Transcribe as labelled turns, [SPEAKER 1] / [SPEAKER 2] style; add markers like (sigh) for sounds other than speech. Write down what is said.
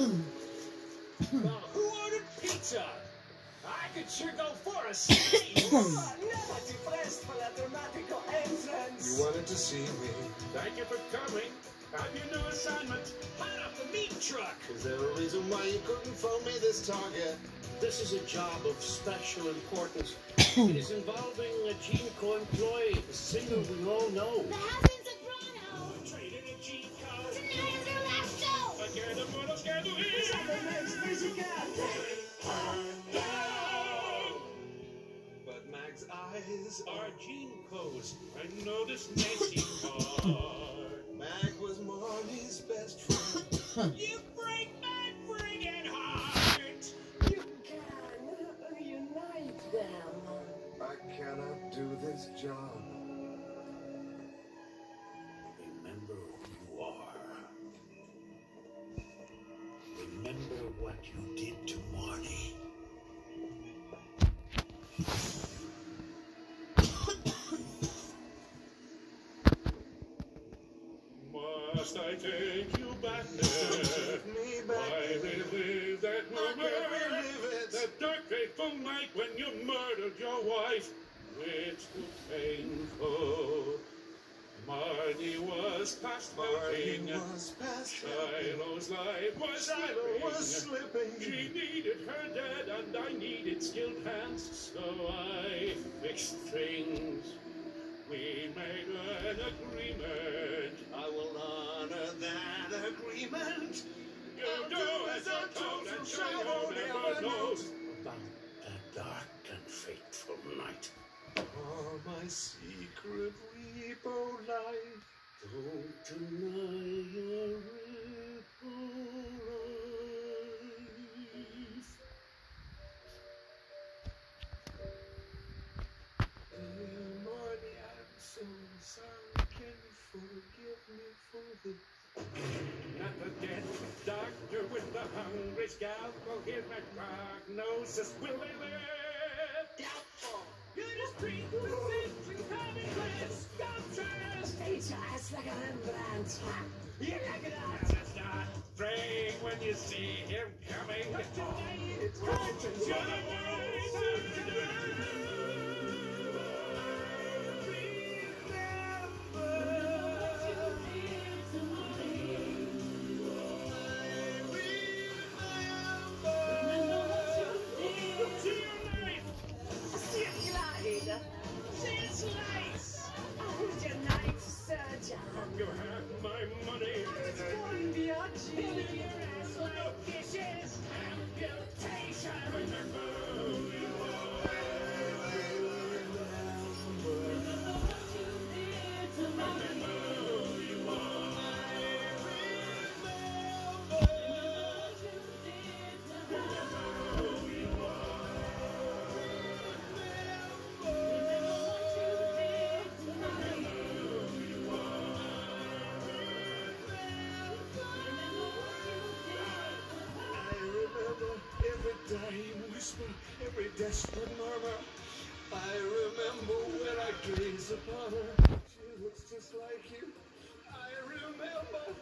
[SPEAKER 1] Well, who ordered pizza? I could sure go for a steak. (coughs)
[SPEAKER 2] Never depressed for that dramatical entrance.
[SPEAKER 3] You wanted to see me.
[SPEAKER 1] Thank you for coming. Have your new assignment. Hot off the meat truck.
[SPEAKER 3] Is there a reason why you couldn't phone me this target?
[SPEAKER 1] This is a job of special importance. (coughs) it is involving a Gene Co-employee, a singer we all know.
[SPEAKER 3] Eyes
[SPEAKER 1] Our Gene Co's. I know this Nancy card.
[SPEAKER 3] Mag was Marni's best friend.
[SPEAKER 1] You break my friggin' heart.
[SPEAKER 2] You can unite them.
[SPEAKER 3] I cannot do this job.
[SPEAKER 1] Remember who you are. Remember what you did to Marty. Must I take you back there?
[SPEAKER 3] Me back.
[SPEAKER 1] Why relive that
[SPEAKER 3] I
[SPEAKER 1] moment? That dark, fateful night when you murdered your wife. It's too painful. Marni was past
[SPEAKER 3] Marni
[SPEAKER 1] helping.
[SPEAKER 3] was past.
[SPEAKER 1] Shilo's life was
[SPEAKER 3] Shilo was
[SPEAKER 1] slipping.
[SPEAKER 3] slipping.
[SPEAKER 1] She needed her dad, and I needed skilled hands, so I fixed things. We made an agreement.
[SPEAKER 3] Agreement.
[SPEAKER 1] You do as I'm told, and Shilo never knows about that dark and fateful night.
[SPEAKER 3] Oh, my secret repo life.
[SPEAKER 1] Don't deny your life.
[SPEAKER 3] Dear Marni, I'm so sorry. Can you forgive me for this?
[SPEAKER 1] Not the dead doctor with the hungry scalpel. Here's my prognosis. Will they live?
[SPEAKER 2] Doubtful.
[SPEAKER 1] You just treat the and commonplace sculptures.
[SPEAKER 2] Face your ass like a Rembrandt. You like it out.
[SPEAKER 1] That's not praying when you see him coming.
[SPEAKER 2] It's conscience.
[SPEAKER 1] You're the
[SPEAKER 3] desperate murmur. I remember when I gaze upon her. She looks just like you. I remember,